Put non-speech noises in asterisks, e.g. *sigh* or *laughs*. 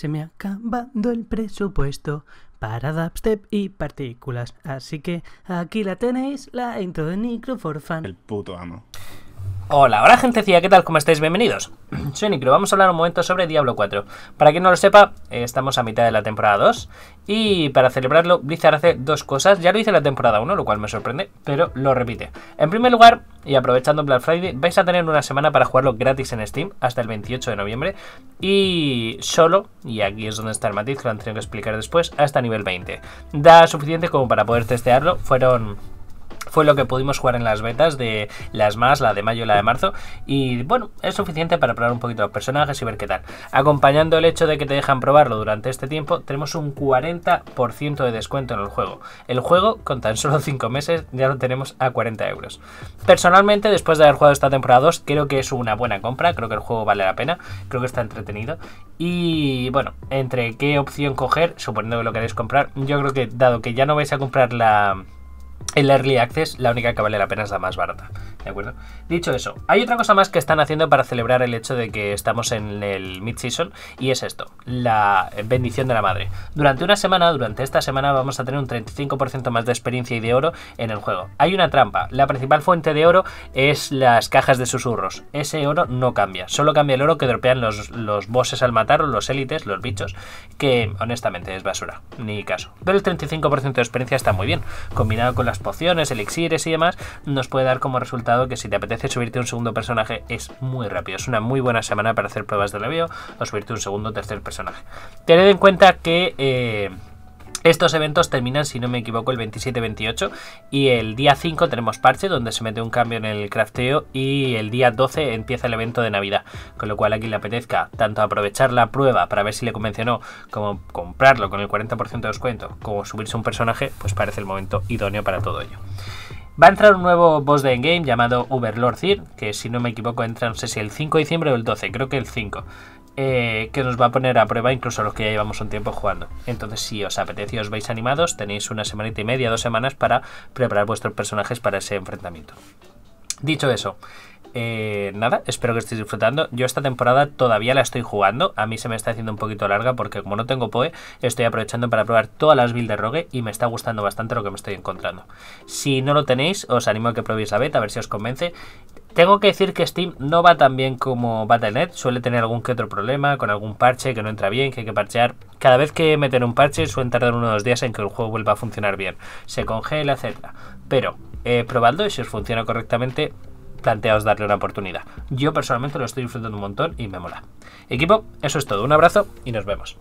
Se me ha acabado el presupuesto para dubstep y partículas. Así que aquí la tenéis, la intro de Nicro for Fun. El puto amo. Hola, hola gentecilla, ¿qué tal? ¿Cómo estáis? Bienvenidos. *clears throat* Soy Nicro, vamos a hablar un momento sobre Diablo 4. Para quien no lo sepa, eh, estamos a mitad de la temporada 2 y para celebrarlo Blizzard hace dos cosas. Ya lo hice la temporada 1, lo cual me sorprende, pero lo repite. En primer lugar, y aprovechando Black Friday, vais a tener una semana para jugarlo gratis en Steam hasta el 28 de noviembre y solo, y aquí es donde está el matiz que lo han tenido que explicar después, hasta nivel 20. Da suficiente como para poder testearlo. Fueron fue lo que pudimos jugar en las betas de las más, la de mayo y la de marzo. Y bueno, es suficiente para probar un poquito los personajes y ver qué tal. Acompañando el hecho de que te dejan probarlo durante este tiempo, tenemos un 40% de descuento en el juego. El juego, con tan solo *laughs* 5 meses, ya lo tenemos a 40 euros. Personalmente, después de haber jugado esta temporada 2, creo que es una buena compra. Creo que el juego vale la pena. Creo que está entretenido. Y bueno, entre qué opción coger, suponiendo que lo queréis comprar, yo creo que dado que ya no vais a comprar la el Early Access, la única que vale la pena es la más barata. ¿De acuerdo? Dicho eso, hay otra cosa más que están haciendo para celebrar el hecho de que estamos en el mid-season y es esto, la bendición de la madre. Durante una semana, durante esta semana, vamos a tener un 35% más de experiencia y de oro en el juego. Hay una trampa, la principal fuente de oro es las cajas de susurros. Ese oro no cambia, solo cambia el oro que dropean los, los bosses al matar o los élites, los bichos, que honestamente es basura, ni caso. Pero el 35% de experiencia está muy bien, combinado con las pociones, elixires y demás, nos puede dar como resultado que si te apetece subirte un segundo personaje es muy rápido. Es una muy buena semana para hacer pruebas de leveo o subirte un segundo o tercer personaje. Tened en cuenta que... Eh, estos eventos terminan, si no me equivoco, el 27-28 y el día 5 tenemos parche donde se mete un cambio en el crafteo y el día 12 empieza el evento de Navidad, con lo cual aquí le apetezca tanto aprovechar la prueba para ver si le convence como comprarlo con el 40% de descuento, como subirse un personaje, pues parece el momento idóneo para todo ello. Va a entrar un nuevo boss de endgame llamado Overlord Thir, que si no me equivoco entra no sé si el 5 de diciembre o el 12, creo que el 5. Eh, que nos va a poner a prueba incluso los que ya llevamos un tiempo jugando. Entonces, si os apetece y os vais animados, tenéis una semanita y media, dos semanas para preparar vuestros personajes para ese enfrentamiento. Dicho eso, eh, nada, espero que estéis disfrutando. Yo esta temporada todavía la estoy jugando. A mí se me está haciendo un poquito larga porque como no tengo PoE, estoy aprovechando para probar todas las builds de Rogue y me está gustando bastante lo que me estoy encontrando. Si no lo tenéis, os animo a que probéis la beta, a ver si os convence. Tengo que decir que Steam no va tan bien como Battle.net, suele tener algún que otro problema con algún parche que no entra bien, que hay que parchear. Cada vez que meten un parche suelen tardar uno o dos días en que el juego vuelva a funcionar bien. Se congela, etc. Pero eh, probadlo y si os funciona correctamente, planteaos darle una oportunidad. Yo personalmente lo estoy disfrutando un montón y me mola. Equipo, eso es todo. Un abrazo y nos vemos.